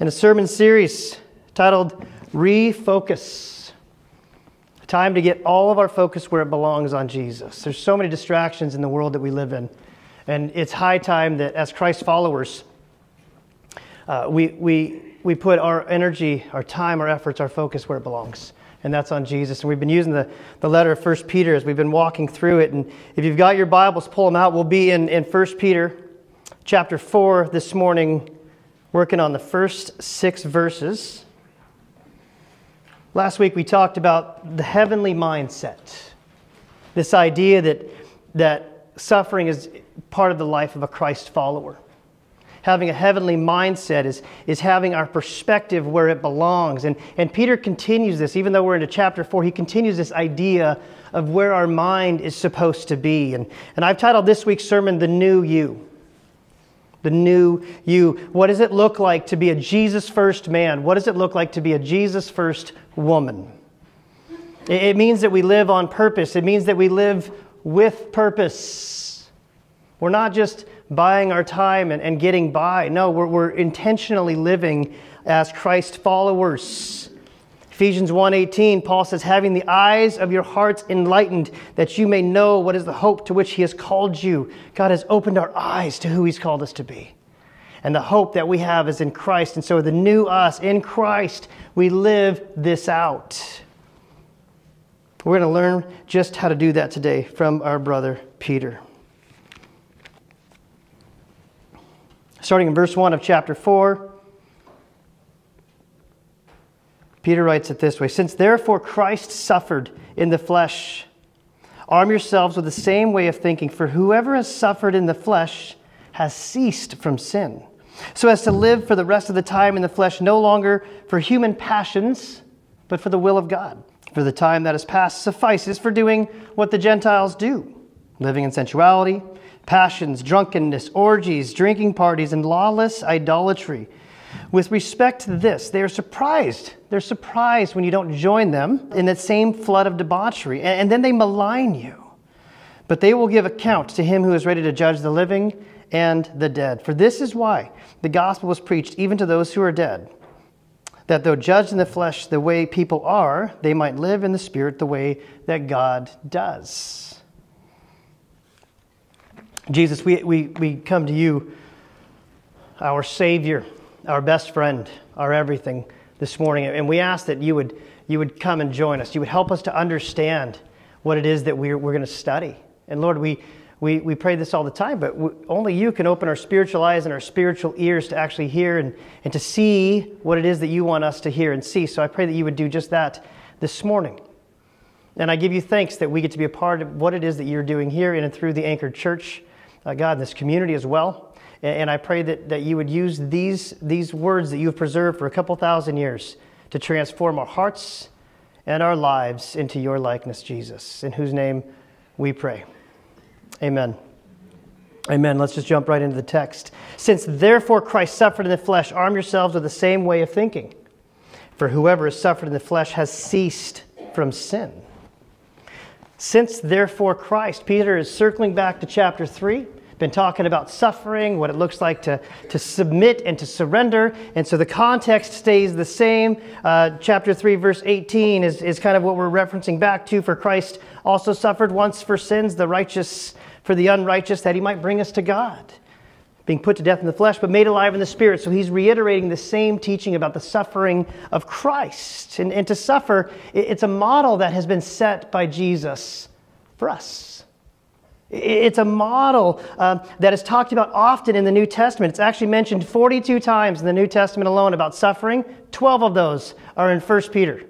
in a sermon series titled Refocus. Time to get all of our focus where it belongs on Jesus. There's so many distractions in the world that we live in. And it's high time that as Christ followers, uh, we, we, we put our energy, our time, our efforts, our focus where it belongs. And that's on Jesus. And we've been using the, the letter of 1 Peter as we've been walking through it. And if you've got your Bibles, pull them out. We'll be in, in 1 Peter chapter 4 this morning, working on the first six verses. Last week we talked about the heavenly mindset. This idea that, that suffering is part of the life of a Christ follower having a heavenly mindset is, is having our perspective where it belongs. And, and Peter continues this, even though we're into chapter 4, he continues this idea of where our mind is supposed to be. And, and I've titled this week's sermon, The New You. The new you. What does it look like to be a Jesus first man? What does it look like to be a Jesus first woman? It, means that we live on purpose, it means that we live with purpose. We're not just buying our time and, and getting by. No, we're, we're intentionally living as Christ followers. Ephesians 1:18 Paul says having the eyes of your hearts enlightened that you may know what is the hope to which he has called you. God has opened our eyes to who he's called us to be. And the hope that we have is in Christ. And so the new us in Christ, we live this out. We're going to learn just how to do that today from our brother Peter. Starting in verse 1 of chapter 4, Peter writes it this way Since therefore Christ suffered in the flesh, arm yourselves with the same way of thinking, for whoever has suffered in the flesh has ceased from sin, so as to live for the rest of the time in the flesh no longer for human passions, but for the will of God. For the time that has passed suffices for doing what the Gentiles do, living in sensuality passions, drunkenness, orgies, drinking parties, and lawless idolatry. With respect to this, they are surprised. They're surprised when you don't join them in that same flood of debauchery, and then they malign you. But they will give account to him who is ready to judge the living and the dead. For this is why the gospel was preached even to those who are dead, that though judged in the flesh the way people are, they might live in the spirit the way that God does. Jesus, we, we, we come to you, our Savior, our best friend, our everything this morning, and we ask that you would, you would come and join us. You would help us to understand what it is that we're, we're going to study. And Lord, we, we, we pray this all the time, but we, only you can open our spiritual eyes and our spiritual ears to actually hear and, and to see what it is that you want us to hear and see. So I pray that you would do just that this morning. And I give you thanks that we get to be a part of what it is that you're doing here in and through the Anchored Church uh, God, this community as well. And, I pray that, that you would use these, these words that you've preserved for a couple thousand years to transform our hearts and our lives into your likeness, Jesus, in whose name we pray. Amen. Amen. Let's just jump right into the text. Since therefore Christ suffered in the flesh, arm yourselves with the same way of thinking. For whoever has suffered in the flesh has ceased from sin. Since therefore Christ, Peter is circling back to chapter 3, been talking about suffering, what it looks like to, to submit and to surrender. And so the context stays the same. Uh, chapter 3, verse 18 is, is kind of what we're referencing back to. For Christ also suffered once for sins, the righteous for the unrighteous, that he might bring us to God being put to death in the flesh, but made alive in the spirit. So he's reiterating the same teaching about the suffering of Christ. And, and to suffer, it's a model that has been set by Jesus for us. It's a model uh, that is talked about often in the New Testament. It's actually mentioned 42 times in the New Testament alone about suffering. 12 of those are in 1 Peter.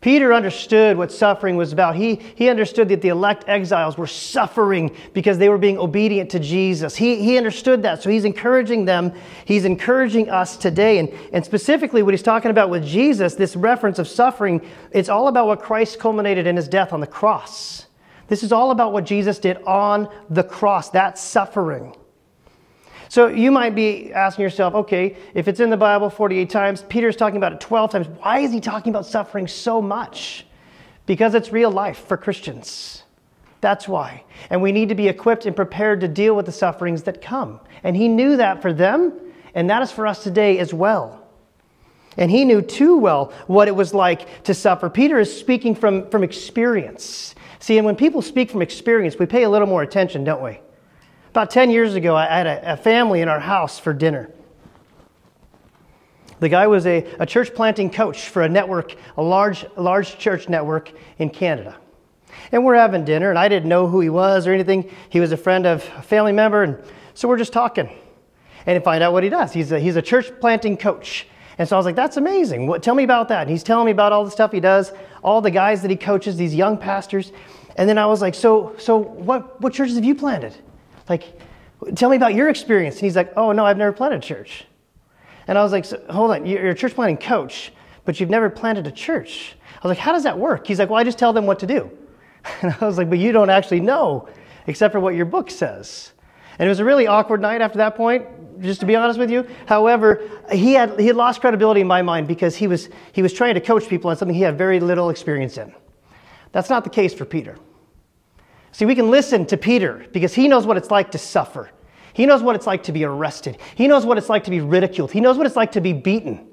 Peter understood what suffering was about. He, he understood that the elect exiles were suffering because they were being obedient to Jesus. He, he understood that. So he's encouraging them. He's encouraging us today. And, and specifically, what he's talking about with Jesus, this reference of suffering, it's all about what Christ culminated in his death on the cross. This is all about what Jesus did on the cross, that suffering. So you might be asking yourself, okay, if it's in the Bible 48 times, Peter's talking about it 12 times, why is he talking about suffering so much? Because it's real life for Christians. That's why. And we need to be equipped and prepared to deal with the sufferings that come. And he knew that for them, And that is for us today as well. And he knew too well what it was like to suffer. Peter is speaking from, from experience. See, and when people speak from experience, we pay a little more attention, don't we? About 10 years ago, I had a, a family in our house for dinner. The guy was a, a church planting coach for a network, a large, large church network in Canada. And we're having dinner, and I didn't know who he was or anything. He was a friend of a family member, and so we're just talking and find out what he does. He's a, he's a church planting coach. And so I was like, that's amazing. What, tell me about that. And he's telling me about all the stuff he does, all the guys that he coaches, these young pastors. And then I was like, so, so what, what churches have you planted? Like, tell me about your experience. And he's like, oh, no, I've never planted a church. And I was like, so, hold on, you're a church planting coach, but you've never planted a church. I was like, how does that work? He's like, well, I just tell them what to do. And I was like, but you don't actually know, except for what your book says. And it was a really awkward night after that point, just to be honest with you. However, he had, he had lost credibility in my mind because he was, he was trying to coach people on something he had very little experience in. That's not the case for Peter. See, we can listen to Peter because he knows what it's like to suffer. He knows what it's like to be arrested. He knows what it's like to be ridiculed. He knows what it's like to be beaten.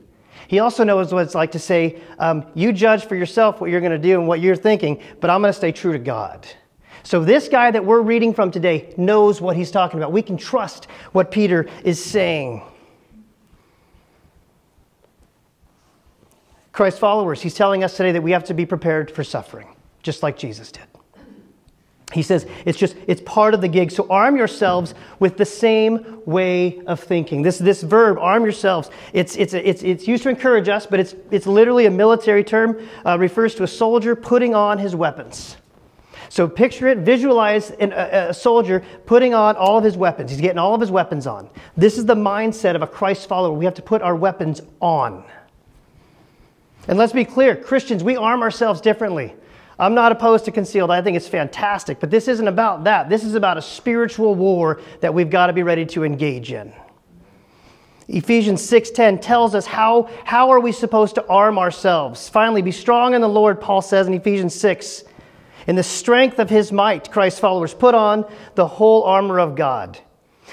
He also knows what it's like to say, um, You judge for yourself what you're going to do and what you're thinking, but I'm going to stay true to God. So, this guy that we're reading from today knows what he's talking about. We can trust what Peter is saying. Christ followers, he's telling us today that we have to be prepared for suffering, just like Jesus did. He says it's just it's part of the gig. So arm yourselves with the same way of thinking. This this verb, arm yourselves. It's it's it's it's used to encourage us, but it's it's literally a military term. Uh, refers to a soldier putting on his weapons. So picture it, visualize an, a, a soldier putting on all of his weapons. He's getting all of his weapons on. This is the mindset of a Christ follower. We have to put our weapons on. And let's be clear Christians, we arm ourselves differently. I'm not opposed to concealed. I think it's fantastic. But this isn't about that. This is about a spiritual war that we've got to be ready to engage in. Ephesians 6:10 tells us how, how are we supposed to arm ourselves. Finally, be strong in the Lord, Paul says in Ephesians 6. In the strength of his might, Christ's followers put on the whole armor of God,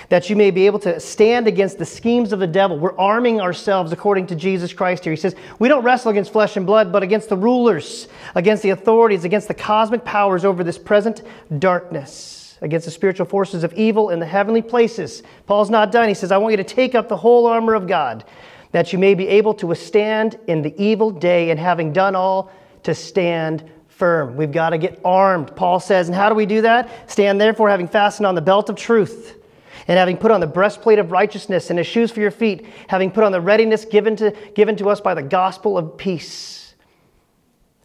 that you may be able to stand against the schemes of the devil. We're arming ourselves according to Jesus Christ here. He says, We don't wrestle against flesh and blood, but against the rulers, against the authorities, against the cosmic powers over this present darkness, against the spiritual forces of evil in the heavenly places. Paul's not done. He says, I want you to take up the whole armor of God, that you may be able to withstand in the evil day, and having done all, to stand firm. We've got to get armed, Paul says. And how do we do that? Stand therefore, having fastened on the belt of truth, and having put on the breastplate of righteousness, and the shoes for your feet, having put on the readiness given to, given to us by the gospel of peace.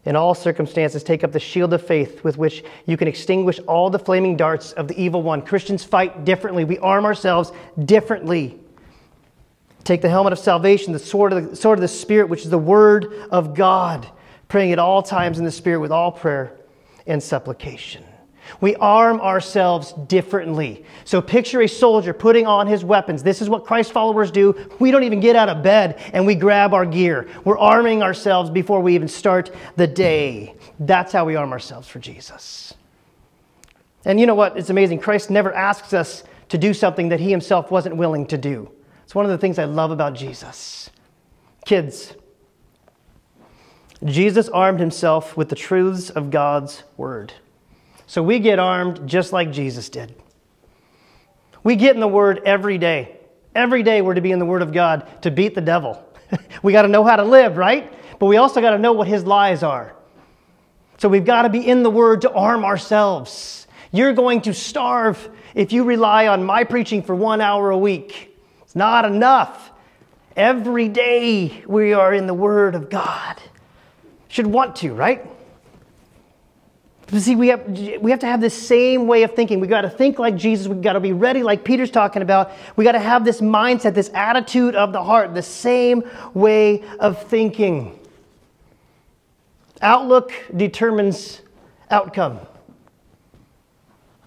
In all circumstances, take up the shield of faith with which you can extinguish all the flaming darts of the evil one. Christians fight differently. We arm ourselves differently. Take the helmet of salvation, the sword of the, sword of the Spirit, which is the word of God praying at all times in the Spirit with all prayer and supplication. We arm ourselves differently. So picture a soldier putting on his weapons. This is what Christ followers do. We don't even get out of bed and we grab our gear. We're arming ourselves before we even start the day. That's how we arm ourselves for Jesus. And you know what? It's amazing. Christ never asks us to do something that he himself wasn't willing to do. It's one of the things I love about Jesus. Kids, Jesus armed himself with the truths of God's word. So we get armed just like Jesus did. We get in the word every day. Every day we're to be in the word of God to beat the devil. we got to know how to live, right? But we also got to know what his lies are. So we've got to be in the word to arm ourselves. You're going to starve if you rely on my preaching for one hour a week. It's not enough. Every day we are in the word of God should want to, right? See, we have, we have to have this same way of thinking. We've got to think like Jesus. We've got to be ready, like Peter's talking about. We've got to have this mindset, this attitude of the heart, the same way of thinking. Outlook determines outcome.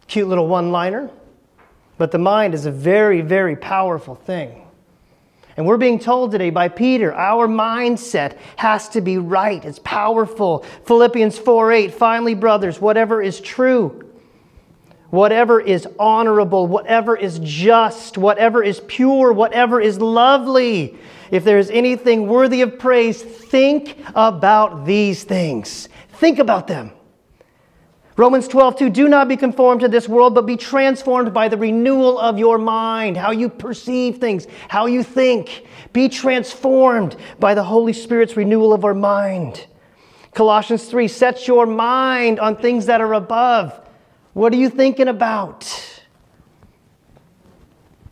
Cute little one liner, but the mind is a very, very powerful thing. And we're being told today by Peter, our mindset has to be right. It's powerful. Philippians 4 8, finally, brothers, whatever is true, whatever is honorable, whatever is just, whatever is pure, whatever is lovely, if there is anything worthy of praise, think about these things. Think about them. Romans 12, 2, do not be conformed to this world, but be transformed by the renewal of your mind, how you perceive things, how you think. Be transformed by the Holy Spirit's renewal of our mind. Colossians 3, set your mind on things that are above. What are you thinking about?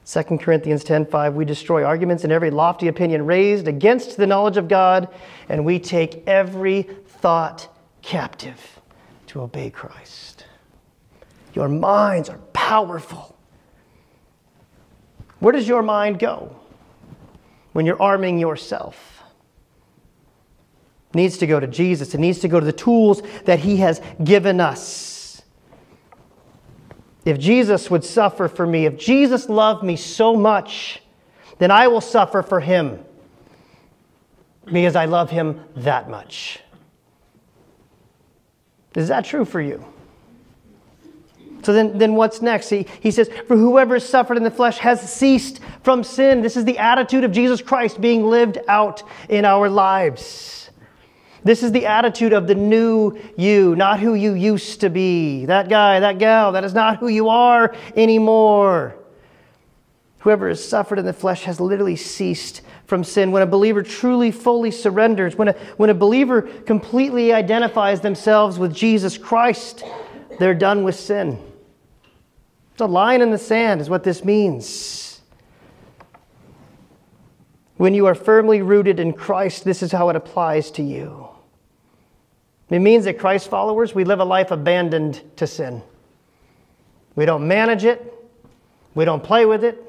2 Corinthians 10:5 we destroy arguments and every lofty opinion raised against the knowledge of God and we take every thought captive to obey Christ. Your minds are powerful. Where does your mind go when you're arming yourself? It needs to go to Jesus. It needs to go to the tools that he has given us. If Jesus would suffer for me, if Jesus loved me so much, then I will suffer for him because I love him that much. Is that true for you? So then, then what's next? He, he says, For whoever has suffered in the flesh has ceased from sin. This is the attitude of Jesus Christ being lived out in our lives. This is the attitude of the new you, not who you used to be. That guy, that gal, that is not who you are anymore. Whoever has suffered in the flesh has literally ceased from sin. When a believer truly, fully surrenders, when a, when a believer completely identifies themselves with Jesus Christ, they're done with sin. It's a line in the sand, is what this means. When you are firmly rooted in Christ, this is how it applies to you. It means that Christ followers, we live a life abandoned to sin. We don't manage it. We don't play with it.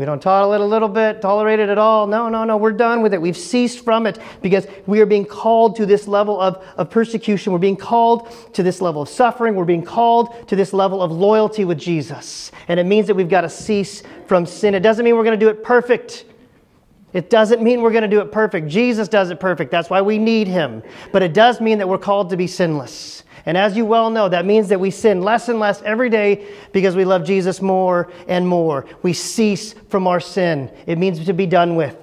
We don't tolerate it a little bit, tolerate it at all. No, no, no. We're done with it. We've ceased from it because we are being called to this level of, of persecution. We're being called to this level of suffering. We're being called to this level of loyalty with Jesus. And it means that we've got to cease from sin. It doesn't mean we're going to do it perfect. It doesn't mean we're going to do it perfect. Jesus does it perfect. That's why we need him. But it does mean that we're called to be sinless. And as you well know, that means that we sin less and less every day because we love Jesus more and more. We cease from our sin. It means to be done with.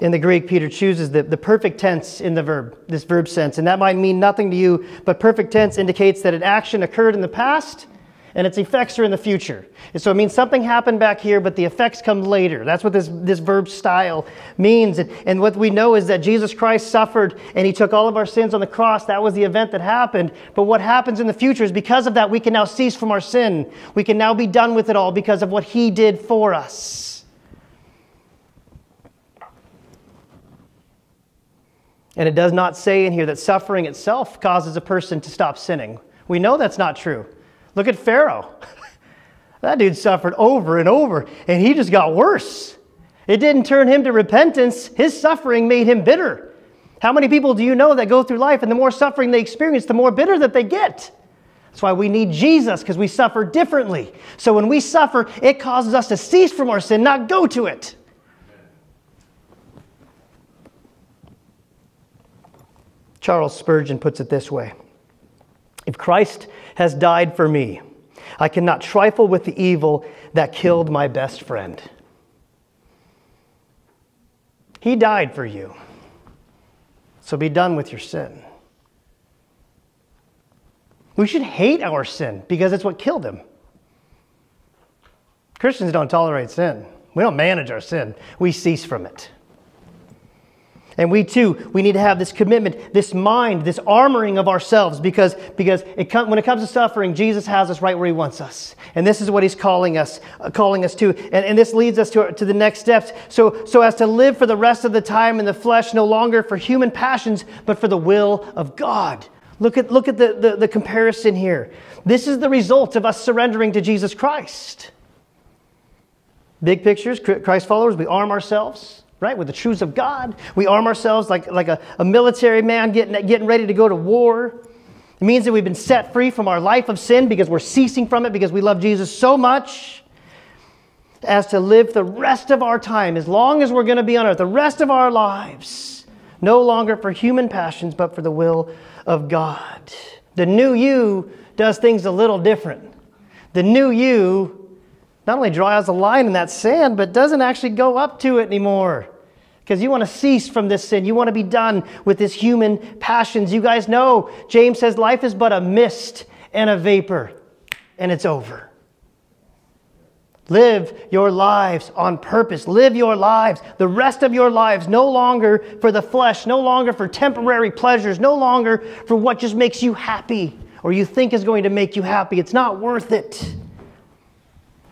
In the Greek, Peter chooses the, the perfect tense in the verb, this verb sense. And that might mean nothing to you, but perfect tense indicates that an action occurred in the past and its effects are in the future. And so it means something happened back here, but the effects come later. That's what this, this verb style means. And, and what we know is that Jesus Christ suffered and he took all of our sins on the cross. That was the event that happened. But what happens in the future is because of that, we can now cease from our sin. We can now be done with it all because of what he did for us. And it does not say in here that suffering itself causes a person to stop sinning. We know that's not true. Look at Pharaoh. that dude suffered over and over, and he just got worse. It didn't turn him to repentance, his suffering made him bitter. How many people do you know that go through life, and the more suffering they experience, the more bitter that they get? That's why we need Jesus, because we suffer differently. So when we suffer, it causes us to cease from our sin, not go to it. Charles Spurgeon puts it this way If Christ has died for me. I cannot trifle with the evil that killed my best friend. He died for you. So be done with your sin. We should hate our sin because it's what killed him. Christians don't tolerate sin. We don't manage our sin. We cease from it. And we too, we need to have this commitment, this mind, this armoring of ourselves because, because it when it comes to suffering, Jesus has us right where he wants us. And this is what he's calling us, uh, calling us to. And, and this leads us to, to the next steps. So, so as to live for the rest of the time in the flesh, no longer for human passions, but for the will of God. Look at, look at the, the, the comparison here. This is the result of us surrendering to Jesus Christ. Big pictures, Christ followers, we arm ourselves right? With the truths of God. We arm ourselves like, like a, a military man getting, getting ready to go to war. It means that we've been set free from our life of sin because we're ceasing from it because we love Jesus so much as to live the rest of our time, as long as we're going to be on earth, the rest of our lives, no longer for human passions, but for the will of God. The new you does things a little different. The new you not only draws a line in that sand, but doesn't actually go up to it anymore. Because you want to cease from this sin. You want to be done with this human passions. You guys know, James says life is but a mist and a vapor, and it's over. Live your lives on purpose. Live your lives, the rest of your lives, no longer for the flesh, no longer for temporary pleasures, no longer for what just makes you happy or you think is going to make you happy. It's not worth it.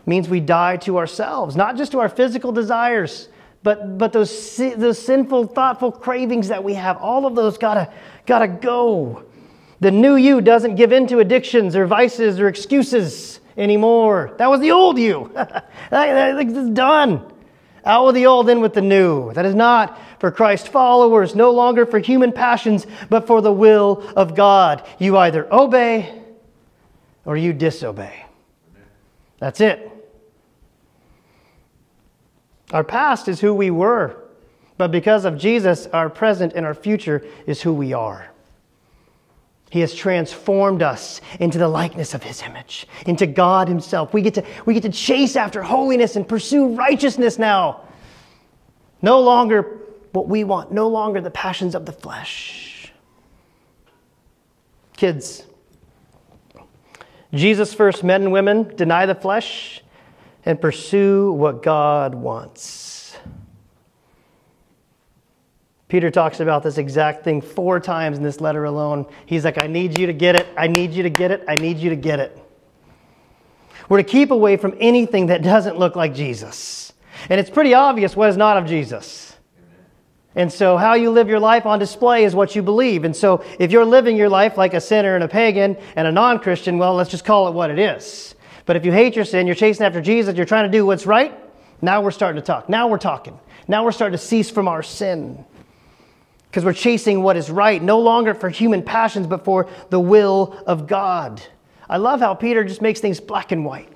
Means we die to ourselves, not just to our physical desires, but, but those, those sinful, thoughtful cravings that we have. All of those gotta, gotta go. The new you doesn't give in to addictions or vices or excuses anymore. That was the old you. that, that, done. Out with the old, in with the new. That is not for Christ followers, no longer for human passions, but for the will of God. You either obey or you disobey. That's it. Our past is who we were, but because of Jesus, our present and our future is who we are. He has transformed us into the likeness of His image, into God Himself. We get, to, we get to chase after holiness and pursue righteousness now. No longer what we want, no longer the passions of the flesh. Kids, Jesus' first men and women deny the flesh and pursue what God wants. Peter talks about this exact thing four times in this letter alone. He's like, I need you to get it. I need you to get it. I need you to get it. We're to keep away from anything that doesn't look like Jesus. And it's pretty obvious what is not of Jesus. And so, how you live your life on display is what you believe. And so, if you're living your life like a sinner and a pagan and a non Christian, well, let's just call it what it is. But if you hate your sin, you're chasing after Jesus, you're trying to do what's right, now we're starting to talk. Now we're talking. Now we're starting to cease from our sin because we're chasing what is right, no longer for human passions, but for the will of God. I love how Peter just makes things black and white.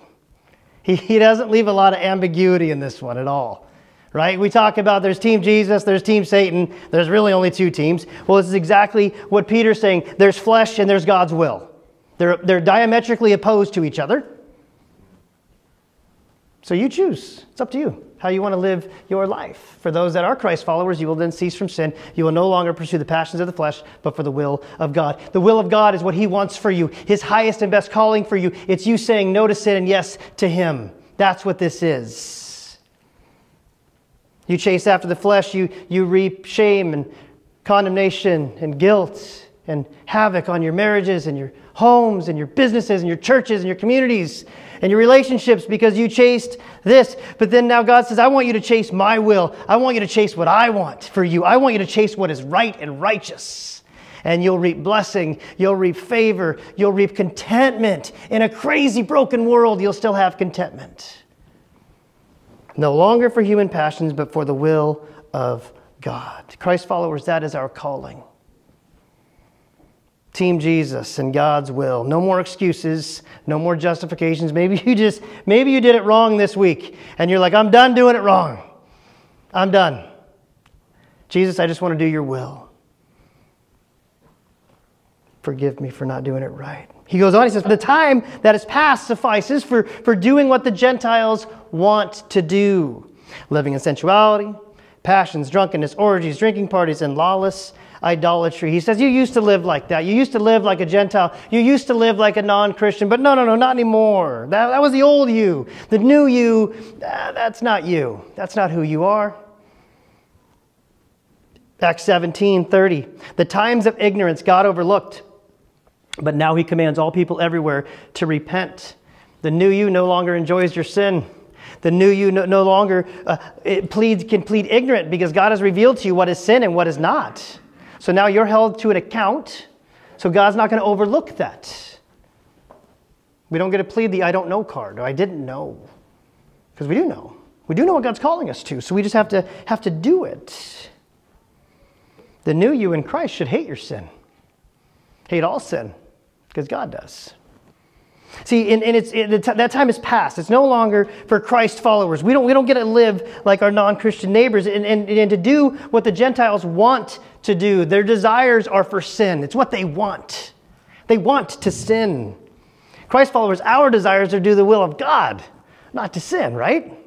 He, he doesn't leave a lot of ambiguity in this one at all, right? We talk about there's Team Jesus, there's Team Satan, there's really only two teams. Well, this is exactly what Peter's saying there's flesh and there's God's will. They're, they're diametrically opposed to each other. So you choose, it's up to you how you want to live your life. For those that are Christ followers, you will then cease from sin. You will no longer pursue the passions of the flesh, but for the will of God. The will of God is what He wants for you, His highest and best calling for you. It's you saying no to sin and yes to Him. That's what this is. You chase after the flesh, you, you reap shame and condemnation and guilt and havoc on your marriages and your homes and your businesses and your churches and your communities and your relationships because you chased this. But then now God says, I want you to chase my will. I want you to chase what I want for you. I want you to chase what is right and righteous. And you'll reap blessing, you'll reap favor, you'll reap contentment. In a crazy, broken world, you'll still have contentment. No longer for human passions, but for the will of God. Christ followers, that is our calling. Team Jesus and God's will. No more excuses, no more justifications. Maybe you just maybe you did it wrong this week and you're like, "I'm done doing it wrong. I'm done." Jesus, I just want to do your will. Forgive me for not doing it right. He goes on, he says, The time that is past suffices for, for doing what the Gentiles want to do living in sensuality, passions, drunkenness, orgies, drinking parties, and lawless idolatry. He says, You used to live like that. You used to live like a Gentile. You used to live like a non Christian. But no, no, no, not anymore. That, that was the old you. The new you, uh, that's not you. That's not who you are. Acts 17 30. The times of ignorance God overlooked, but now he commands all people everywhere to repent. The new you no longer enjoys your sin. The new you no, no longer uh, pleads, can plead ignorant because God has revealed to you what is sin and what is not. So now you're held to an account. So God's not going to overlook that. We don't get to plead the I don't know card or I didn't know. Because we do know. We do know what God's calling us to. So we just have to have to do it. The new you in Christ should hate your sin. Hate all sin. Because God does. See, and, and it's, it, that time is past. It's no longer for Christ followers. We don't, we don't get to live like our non Christian neighbors and, and, and to do what the Gentiles want to do. Their desires are for sin, it's what they want. They want to sin. Christ followers, our desires are to do the will of God, not to sin, right?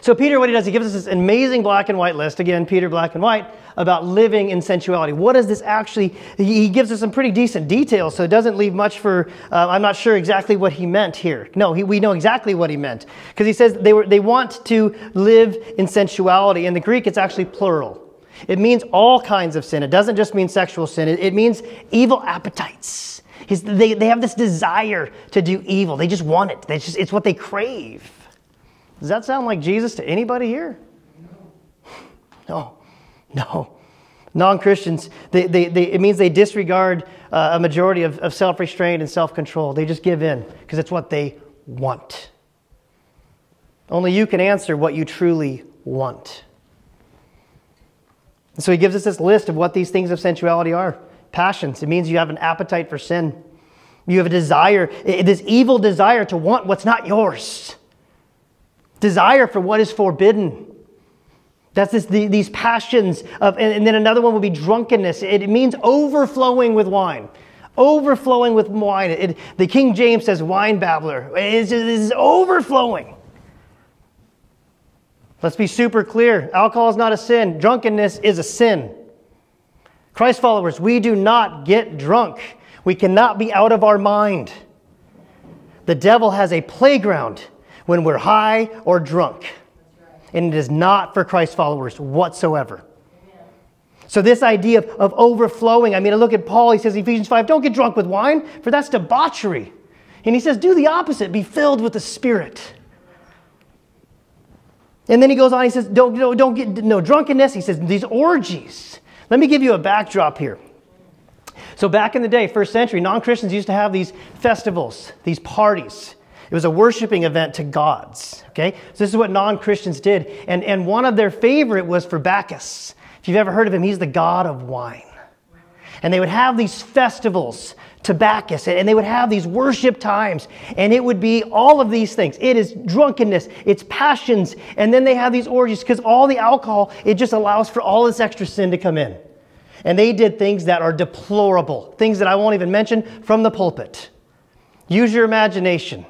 So, Peter, what he does, he gives us this amazing black and white list. Again, Peter, black and white, about living in sensuality. What does this actually, he gives us some pretty decent details, so it doesn't leave much for, uh, I'm not sure exactly what he meant here. No, he, we know exactly what he meant. Because he says they, were, they want to live in sensuality. In the Greek, it's actually plural. It means all kinds of sin. It doesn't just mean sexual sin, it, it means evil appetites. they, they have this desire to do evil. They just want it. They just, it's what they crave. Does that sound like Jesus to anybody here? No. No. Non Christians, they, they, they, it means they disregard uh, a majority of, of self restraint and self control. They just give in because it's what they want. Only you can answer what you truly want. And so he gives us this list of what these things of sensuality are passions. It means you have an appetite for sin, you have a desire, this evil desire to want what's not yours desire for what is forbidden. That's this, the, these passions of, and, and, then another one would be drunkenness. It, it means overflowing with wine. Overflowing with wine. It, the King James says wine babbler. It's, it's overflowing. Let's be super clear. Alcohol is not a sin. Drunkenness is a sin. Christ followers, we do not get drunk. We cannot be out of our mind. The devil has a playground when we're high or drunk. And it is not for Christ followers whatsoever. So, this idea of, of overflowing, I mean, I look at Paul, he says, Ephesians 5, don't get drunk with wine, for that's debauchery. And he says, do the opposite, be filled with the Spirit. And then he goes on, he says, don't, don't, don't get no drunkenness. He says, these orgies. Let me give you a backdrop here. So, back in the day, first century, non Christians used to have these festivals, these parties. It was a worshiping event to gods. Okay? So this is what non-Christians did. And, and one of their favorite was for Bacchus. If you've ever heard of him, he's the god of wine. And they would have these festivals to Bacchus, and they would have these worship times, and it would be all of these things. It is drunkenness, it's passions, and then they have these orgies because all the alcohol, it just allows for all this extra sin to come in. And they did things that are deplorable, things that I won't even mention from the pulpit. Use your imagination.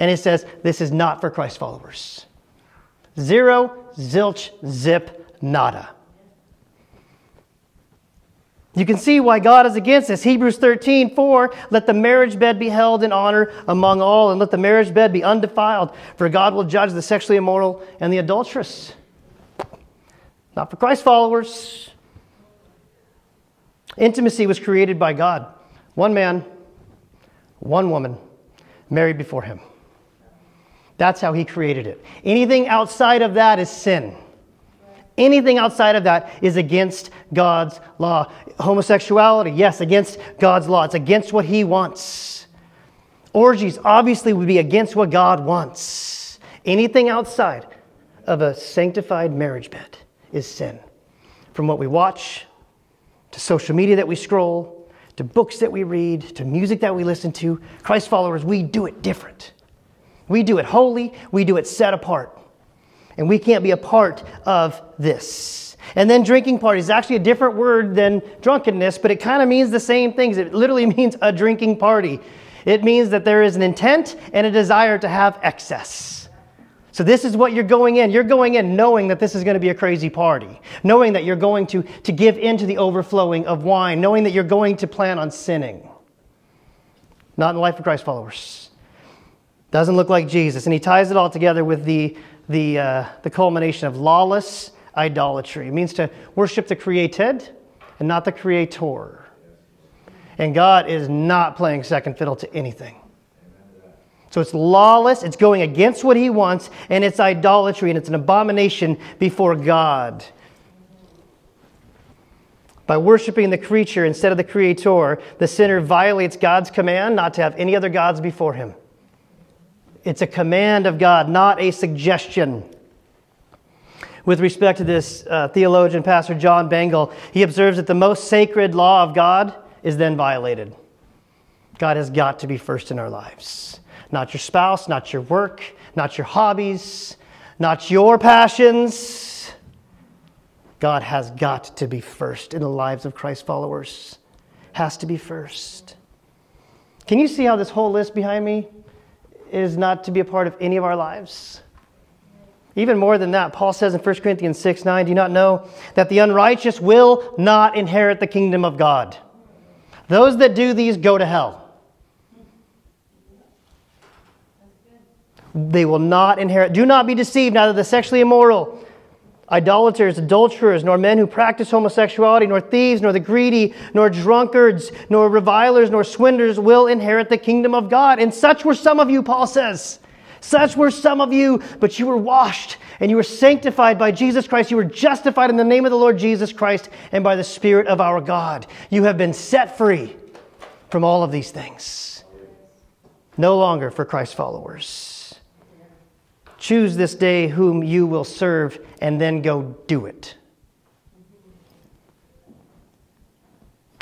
And it says, this is not for Christ followers. Zero, zilch, zip, nada. You can see why God is against this. Hebrews 13, 4, let the marriage bed be held in honor among all, and let the marriage bed be undefiled, for God will judge the sexually immoral and the adulterous. Not for Christ followers. Intimacy was created by God. One man, one woman, married before him. That's how he created it. Anything outside of that is sin. Anything outside of that is against God's law. Homosexuality, yes, against God's law. It's against what he wants. Orgies obviously would be against what God wants. Anything outside of a sanctified marriage bed is sin. From what we watch, to social media that we scroll, to books that we read, to music that we listen to, Christ followers, we do it different. We do it holy, we do it set apart. And we can't be a part of this. And then drinking party is actually a different word than drunkenness, but it kind of means the same things. It literally means a drinking party. It means that there is an intent and a desire to have excess. So, this is what you're going in. You're going in knowing that this is going to be a crazy party, knowing that you're going to, to give in to the overflowing of wine, knowing that you're going to plan on sinning. Not in the life of Christ followers. Doesn't look like Jesus. And he ties it all together with the, the, uh, the culmination of lawless idolatry. It means to worship the created and not the creator. And God is not playing second fiddle to anything. So it's lawless, it's going against what he wants, and it's idolatry, and it's an abomination before God. By worshiping the creature instead of the creator, the sinner violates God's command not to have any other gods before him. It's a command of God, not a suggestion. With respect to this uh, theologian, Pastor John Bengel, he observes that the most sacred law of God is then violated. God has got to be first in our lives. Not your spouse, not your work, not your hobbies, not your passions. God has got to be first in the lives of Christ followers. has to be first. Can you see how this whole list behind me is not to be a part of any of our lives? Even more than that, Paul says in 1 Corinthians 6 9, do you not know that the unrighteous will not inherit the kingdom of God? Those that do these go to hell. They will not inherit. Do not be deceived, neither the sexually immoral, idolaters, adulterers, nor men who practice homosexuality, nor thieves, nor the greedy, nor drunkards, nor revilers, nor swindlers will inherit the kingdom of God. And such were some of you, Paul says. Such were some of you, but you were washed and you were sanctified by Jesus Christ. You were justified in the name of the Lord Jesus Christ and by the Spirit of our God. You have been set free from all of these things. No longer for Christ followers. Choose this day whom you will serve and then go do it.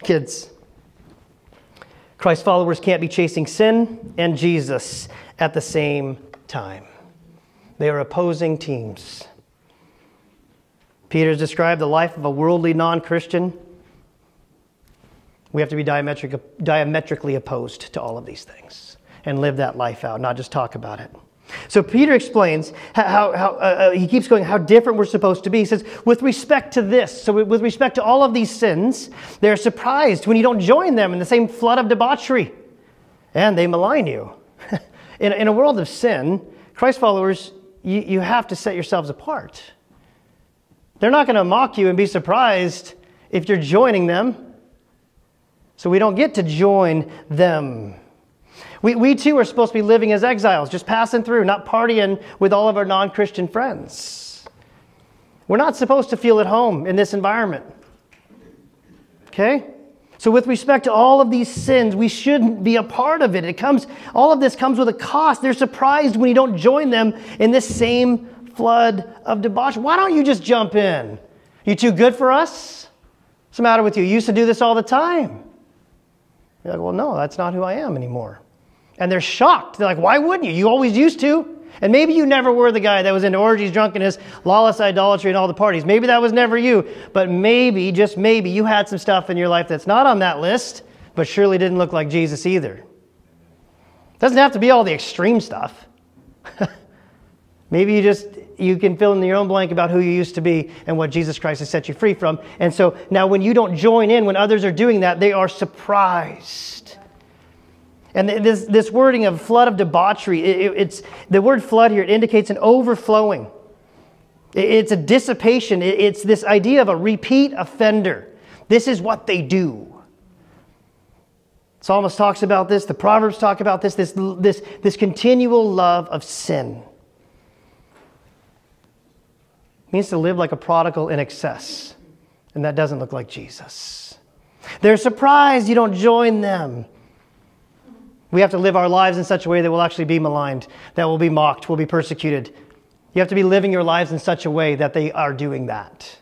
Kids, Christ followers can't be chasing sin and Jesus at the same time. They are opposing teams. Peter's described the life of a worldly non Christian. We have to be diametric, diametrically opposed to all of these things and live that life out, not just talk about it. So Peter explains how, how uh, uh, he keeps going, how different we're supposed to be. He says, with respect to this, so with respect to all of these sins, they're surprised when you don't join them in the same flood of debauchery, and they malign you. in, in a world of sin, Christ followers, you, you have to set yourselves apart. They're not going to mock you and be surprised if you're joining them. So we don't get to join them. We, we too are supposed to be living as exiles, just passing through, not partying with all of our non Christian friends. We're not supposed to feel at home in this environment. Okay? So, with respect to all of these sins, we shouldn't be a part of it. It comes, all of this comes with a cost. They're surprised when you don't join them in this same flood of debauchery. Why don't you just jump in? You too good for us? What's the matter with you? You used to do this all the time. You're like, well, no, that's not who I am anymore. And they're shocked. They're like, why wouldn't you? You always used to. And maybe you never were the guy that was into orgies, drunkenness, lawless idolatry, and all the parties. Maybe that was never you. But maybe, just maybe, you had some stuff in your life that's not on that list, but surely didn't look like Jesus either. Doesn't have to be all the extreme stuff. maybe you just you can fill in your own blank about who you used to be and what Jesus Christ has set you free from. And so now when you don't join in when others are doing that, they are surprised. And this, this wording of flood of debauchery, it, it's, the word flood here, it indicates an overflowing. it's a dissipation. it's this idea of a repeat offender. This is what they do. Psalmist talks about this, the Proverbs talk about this, this, this, this continual love of sin. It means to live like a prodigal in excess. And that doesn't look like Jesus. They're surprised you don't join them. We have to live our lives in such a way that we'll actually be maligned, that we'll be mocked, we'll be persecuted. You have to be living your lives in such a way that they are doing that.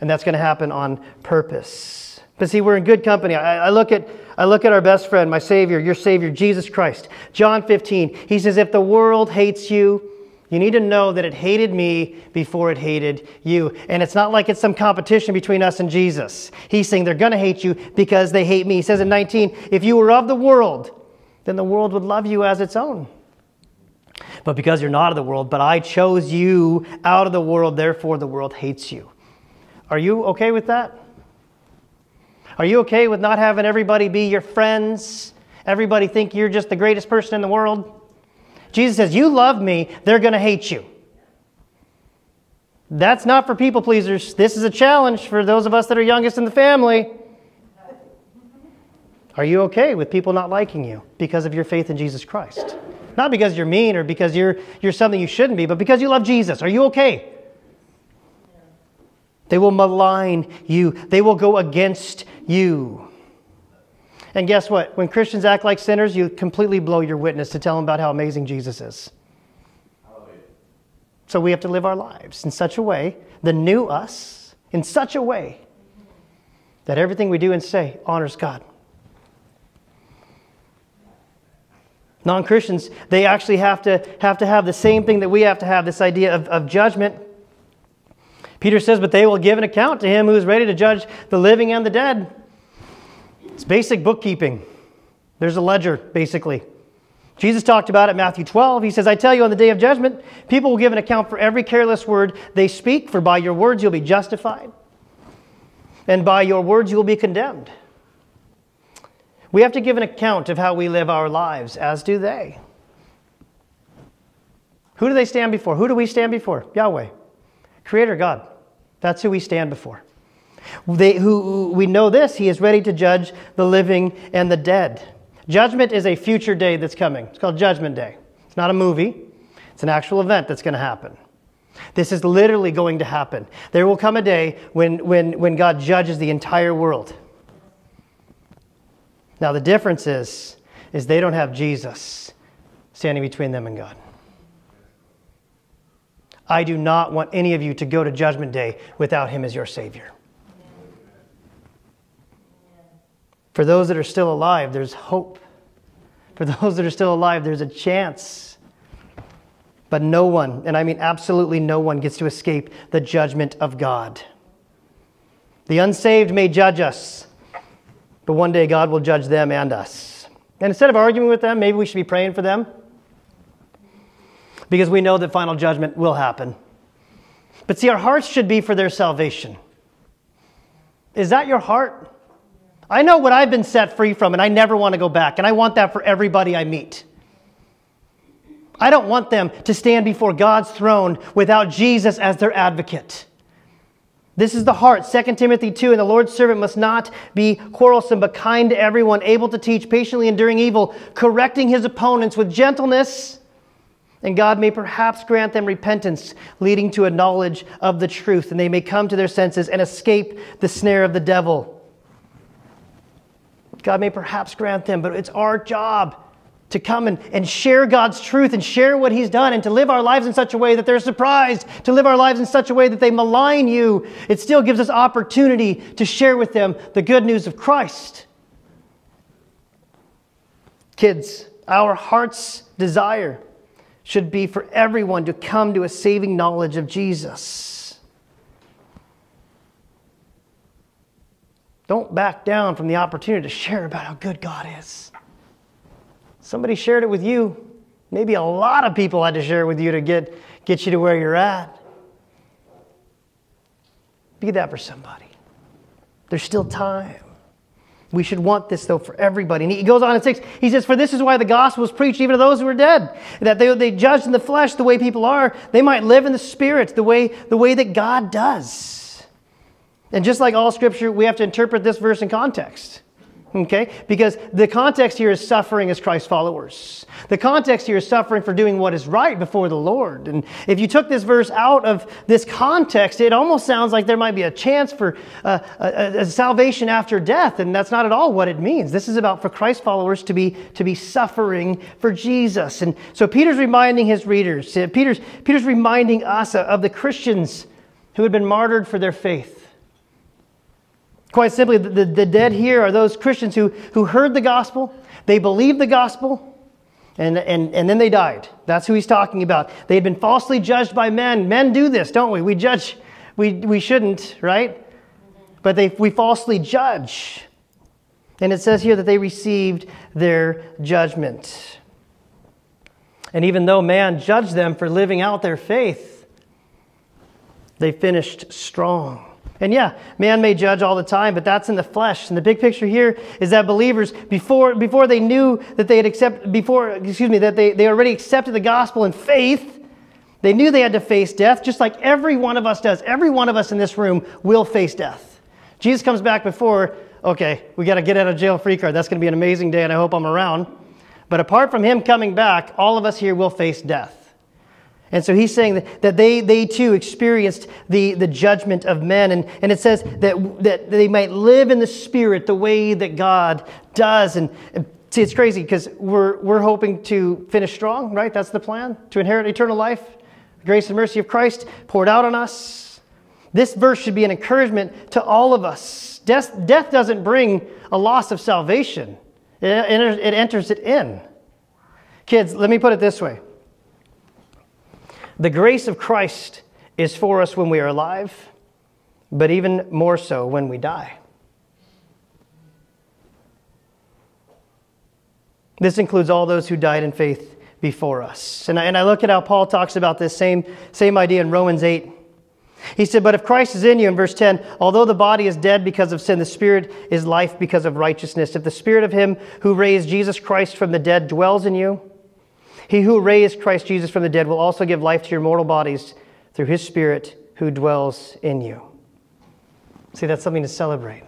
And that's going to happen on purpose. But see, we're in good company. I, I, look at, I look at our best friend, my Savior, your Savior, Jesus Christ. John 15, he says, If the world hates you, you need to know that it hated me before it hated you. And it's not like it's some competition between us and Jesus. He's saying they're going to hate you because they hate me. He says in 19, If you were of the world, then the world would love you as its own. But because you're not of the world, but I chose you out of the world, therefore the world hates you. Are you okay with that? Are you okay with not having everybody be your friends? Everybody think you're just the greatest person in the world? Jesus says, You love me, they're going to hate you. That's not for people pleasers. This is a challenge for those of us that are youngest in the family. Are you okay with people not liking you because of your faith in Jesus Christ? Not because you're mean or because you're, you're something you shouldn't be, but because you love Jesus. Are you okay? They will malign you, they will go against you. And guess what? When Christians act like sinners, you completely blow your witness to tell them about how amazing Jesus is. So we have to live our lives in such a way, the new us, in such a way that everything we do and say honors God. Non Christians, they actually have to, have to have the same thing that we have to have this idea of, of judgment. Peter says, But they will give an account to him who is ready to judge the living and the dead. It's basic bookkeeping. There's a ledger, basically. Jesus talked about it in Matthew 12. He says, I tell you, on the day of judgment, people will give an account for every careless word they speak, for by your words you'll be justified, and by your words you will be condemned. We have to give an account of how we live our lives, as do they. Who do they stand before? Who do we stand before? Yahweh, Creator God. That's who we stand before. They, who, we know this, He is ready to judge the living and the dead. Judgment is a future day that's coming. It's called Judgment Day. It's not a movie, it's an actual event that's going to happen. This is literally going to happen. There will come a day when, when, when God judges the entire world. Now, the difference is, is they don't have Jesus standing between them and God. I do not want any of you to go to Judgment Day without Him as your Savior. For those that are still alive, there's hope. For those that are still alive, there's a chance. But no one, and I mean absolutely no one, gets to escape the judgment of God. The unsaved may judge us, but one day God will judge them and us. And instead of arguing with them, maybe we should be praying for them because we know that final judgment will happen. But see, our hearts should be for their salvation. Is that your heart? I know what I've been set free from, and I never want to go back. And I want that for everybody I meet. I don't want them to stand before God's throne without Jesus as their advocate. This is the heart. 2 Timothy 2 And the Lord's servant must not be quarrelsome, but kind to everyone, able to teach, patiently enduring evil, correcting his opponents with gentleness. And God may perhaps grant them repentance, leading to a knowledge of the truth, and they may come to their senses and escape the snare of the devil. God may perhaps grant them, but it's our job to come and, and share God's truth and share what He's done and to live our lives in such a way that they're surprised, to live our lives in such a way that they malign you. It still gives us opportunity to share with them the good news of Christ. Kids, our heart's desire should be for everyone to come to a saving knowledge of Jesus. Don't back down from the opportunity to share about how good God is. Somebody shared it with you. Maybe a lot of people had to share it with you to get, get you to where you're at. Be that for somebody. There's still time. We should want this, though, for everybody. And he goes on in 6. He says, For this is why the gospel was preached even to those who are dead. That they, they judged in the flesh the way people are, they might live in the spirit the way, the way that God does. And just like all scripture, we have to interpret this verse in context. Okay? Because the context here is suffering as Christ followers. The context here is suffering for doing what is right before the Lord. And if you took this verse out of this context, it almost sounds like there might be a chance for uh, a, a salvation after death. And that's not at all what it means. This is about for Christ followers to be, to be suffering for Jesus. And so Peter's reminding his readers, Peter's, Peter's reminding us of the Christians who had been martyred for their faith. Quite simply, the, the dead here are those Christians who, who heard the gospel, they believed the gospel, and, and, and then they died. That's who he's talking about. They had been falsely judged by men. Men do this, don't we? We judge, we, we shouldn't, right? But they, we falsely judge. And it says here that they received their judgment. And even though man judged them for living out their faith, they finished strong. And yeah, man may judge all the time, but that's in the flesh. And the big picture here is that believers, before, before they knew that they had accepted, before, excuse me, that they, they already accepted the gospel in faith, they knew they had to face death, just like every one of us does. Every one of us in this room will face death. Jesus comes back before, okay, we got to get out of jail free card. That's going to be an amazing day, and I hope I'm around. But apart from him coming back, all of us here will face death. And so he's saying that, they, they too experienced the, the judgment of men. And, and it says that, that they might live in the Spirit the way that God does. And, and see, it's crazy because we're, we're hoping to finish strong, right? That's the plan to inherit eternal life. Grace and mercy of Christ poured out on us. This verse should be an encouragement to all of us. Death, death doesn't bring a loss of salvation, it, it enters it in. Kids, let me put it this way the grace of Christ is for us when we are alive, but even more so when we die. This includes all those who died in faith before us. And I, and I look at how Paul talks about this same, same idea in Romans 8. He said, But if Christ is in you, in verse 10, although the body is dead because of sin, the spirit is life because of righteousness. If the spirit of him who raised Jesus Christ from the dead dwells in you, he who raised Christ Jesus from the dead will also give life to your mortal bodies through his spirit who dwells in you. See, that's something to celebrate.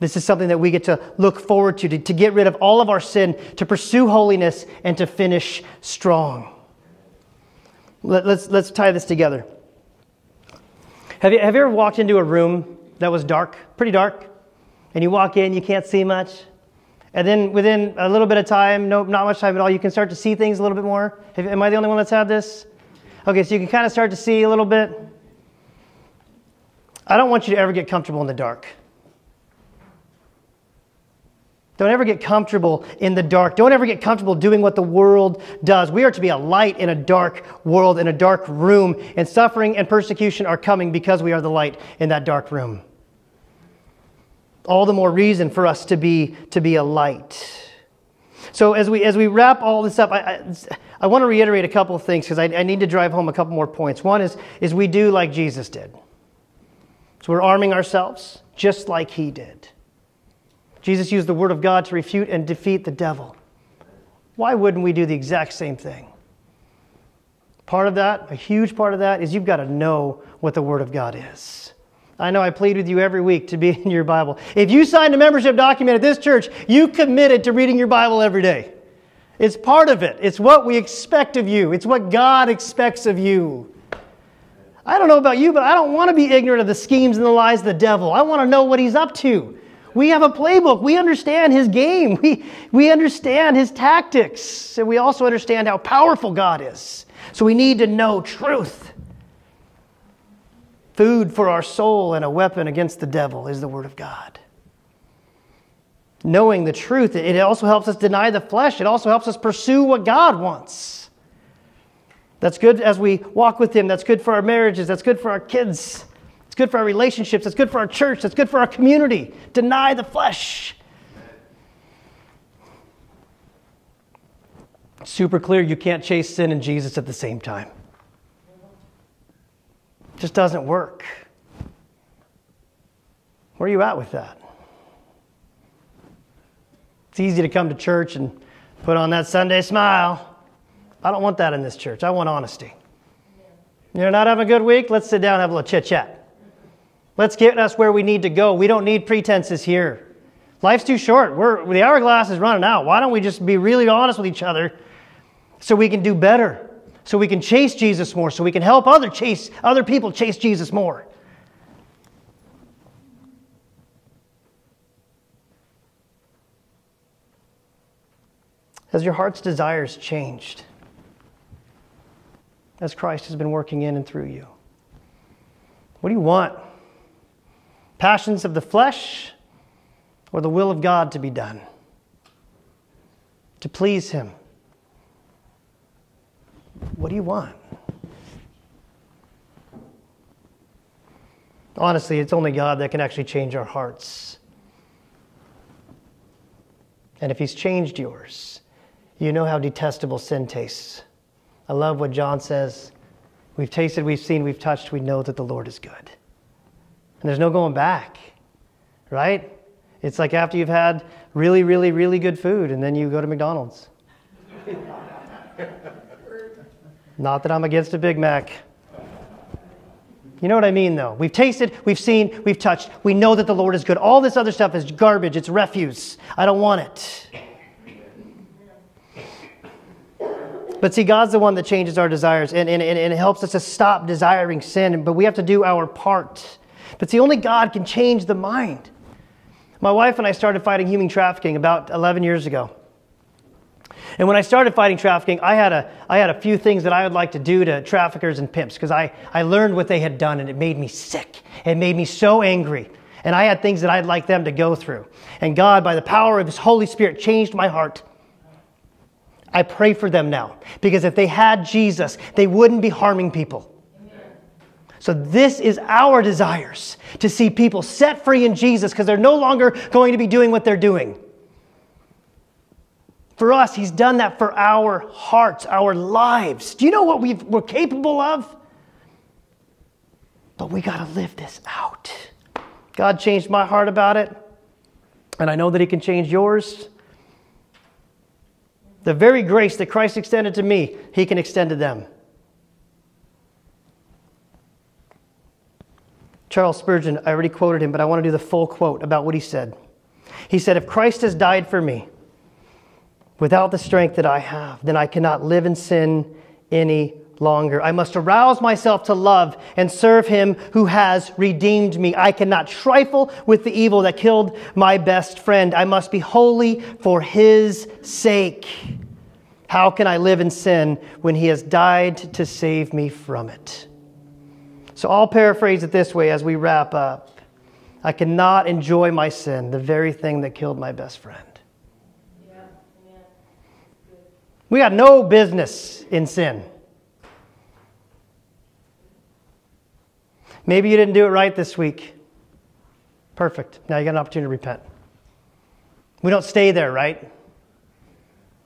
This is something that we get to look forward to, to, to get rid of all of our sin, to pursue holiness, and to finish strong. Let, let's, let's tie this together. Have you, have you ever walked into a room that was dark, pretty dark, and you walk in, you can't see much, and then within a little bit of time, no, not much time at all, you can start to see things a little bit more? Have, am I the only one that's had this? Okay, so you can kind of start to see a little bit. I don't want you to ever get comfortable in the dark. Don't ever get comfortable in the dark. Don't ever get comfortable doing what the world does. We are to be a light in a dark world, in a dark room, and suffering and persecution are coming because we are the light in that dark room. All the more reason for us to be, to be a light. So as we, as we wrap all this up, I, I, I want to reiterate a couple of things because I, I need to drive home a couple more points. One is, is we do like Jesus did. So we're arming ourselves just like he did. Jesus used the word of God to refute and defeat the devil. Why wouldn't we do the exact same thing? Part of that, a huge part of that, is you've got to know what the word of God is. I know I plead with you every week to be in your Bible. If you signed a membership document at this church, you committed to reading your Bible every day. It's part of it. It's what we expect of you. It's what God expects of you. I don't know about you, but I don't want to be ignorant of the schemes and the lies of the devil. I want to know what he's up to. We have a playbook. We understand his game. We, we understand his tactics. And we also understand how powerful God is. So we need to know truth. Food for our soul and a weapon against the devil is the Word of God. Knowing the truth, it also helps us deny the flesh. It also helps us pursue what God wants. That's good as we walk with Him. That's good for our marriages. That's good for our kids. It's good for our relationships. It's good for our church. It's good for our community. Deny the flesh. Super clear you can't chase sin and Jesus at the same time. Just doesn't work. Where are you at with that? It's easy to come to church and put on that Sunday smile. I don't want that in this church. I want honesty. You're not having a good week? Let's sit down and have a little chit chat. Let's get us where we need to go. We don't need pretenses here. Life's too short. We're, the hourglass is running out. Why don't we just be really honest with each other so we can do better, so we can chase Jesus more, so we can help other chase other people chase Jesus more. Has your heart's desires changed as Christ has been working in and through you? What do you want? passions of the flesh or the will of God to be done, to please Him. What do you want? Honestly, it's only God that can actually change our hearts. And if He's changed yours, you know how detestable sin tastes. I love what John says. We've tasted, we've seen, we've touched, we know that the Lord is good. And there's no going back, right? It's like after you've had really, really, really good food and then you go to McDonald's. Not that I'm against a Big Mac. You know what I mean, though? We've tasted, we've seen, we've touched. We know that the Lord is good. All this other stuff is garbage, it's refuse. I don't want it. But see, God's the one that changes our desires and, and, and it helps us to stop desiring sin. But we have to do our part. But see, only God can change the mind. My wife and I started fighting human trafficking about 11 years ago. And when I started fighting trafficking, I had a, I had a few things that I would like to do to traffickers and pimps because I, I learned what they had done and it made me sick. It made me so angry. And I had things that I'd like them to go through. And God, by the power of His Holy Spirit, changed my heart. I pray for them now because if they had Jesus, they wouldn't be harming people. So, this is our desires to see people set free in Jesus because they're no longer going to be doing what they're doing. For us, He's done that for our hearts, our lives. Do you know what we are capable of? But we got to live this out. God changed my heart about it, and I know that He can change yours. The very grace that Christ extended to me, He can extend to them. Charles Spurgeon, I already quoted him, but I want to do the full quote about what he said. He said, If Christ has died for me without the strength that I have, then I cannot live in sin any longer. I must arouse myself to love and serve him who has redeemed me. I cannot trifle with the evil that killed my best friend. I must be holy for his sake. How can I live in sin when he has died to save me from it? So I'll paraphrase it this way as we wrap up I cannot enjoy my sin, the very thing that killed my best friend. We got no business in sin. Maybe you didn't do it right this week. Perfect. Now you got an opportunity to repent. We don't stay there, right?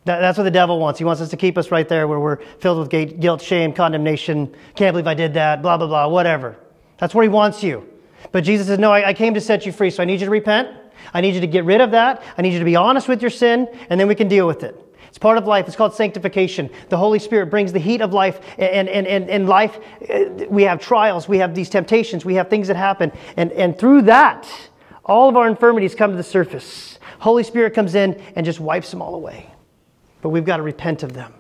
That, that's what the devil wants. He wants us to keep us right there where we're filled with guilt, shame, condemnation. Can't believe I did that, blah, blah, blah, whatever. That's where he wants you. But Jesus says, No, I, I came to set you free, so I need you to repent. I need you to get rid of that. I need you to be honest with your sin, and then we can deal with it. It's part of life. It's called sanctification. The Holy Spirit brings the heat of life. And in and, and, life, uh, we have trials, we have these temptations, we have things that happen. And, and through that, all of our infirmities come to the surface. Holy Spirit comes in and just wipes them all away but we've got to repent of them.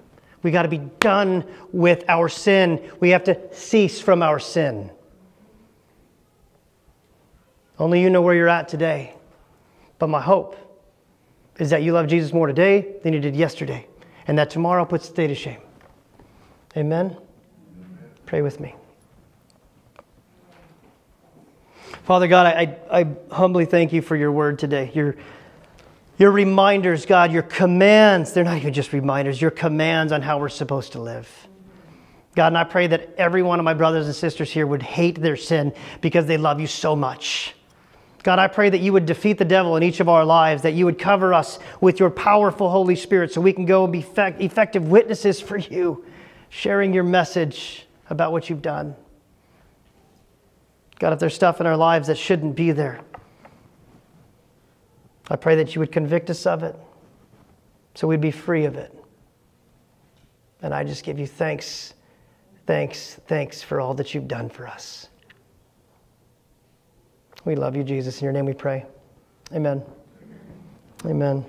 We got to be done with our sin. We have to cease from our sin. Only you know where you're at today. But my hope is that you love Jesus more today than you did yesterday, and that tomorrow puts the day to shame. Amen? Amen? Pray with me. Father God, I, I, I humbly thank you for your word today. Your your reminders, God, your commands, they're not even just reminders, your commands on how we're supposed to live. God, and I pray that every one of my brothers and sisters here would hate their sin because they love you so much. God, I pray that you would defeat the devil in each of our lives, that you would cover us with your powerful Holy Spirit so we can go and be effective witnesses for you, sharing your message about what you've done. God, if there's stuff in our lives that shouldn't be there, I pray that you would convict us of it so we'd be free of it. And I just give you thanks, thanks, thanks for all that you've done for us. We love you, Jesus. In your name we pray. Amen. Amen.